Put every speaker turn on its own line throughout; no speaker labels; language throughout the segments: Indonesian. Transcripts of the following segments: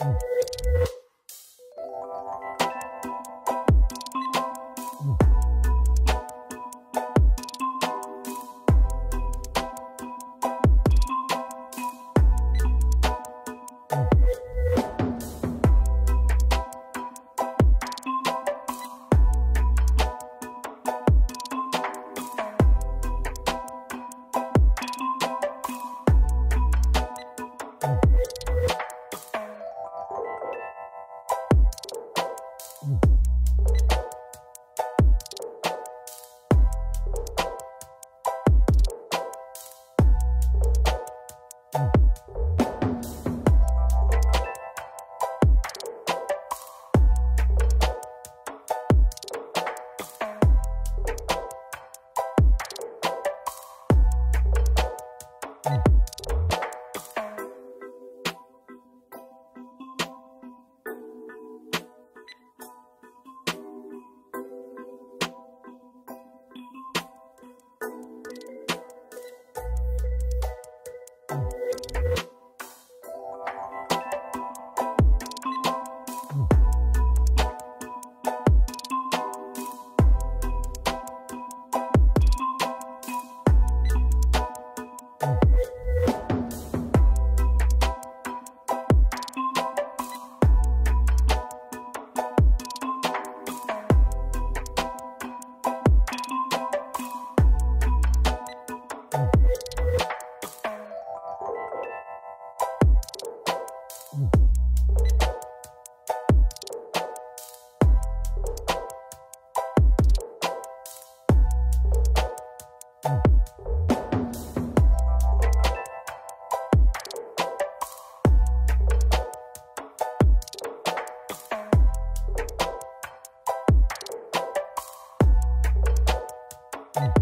うん。Bye. Terima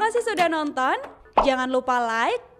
kasih sudah nonton. Jangan lupa like,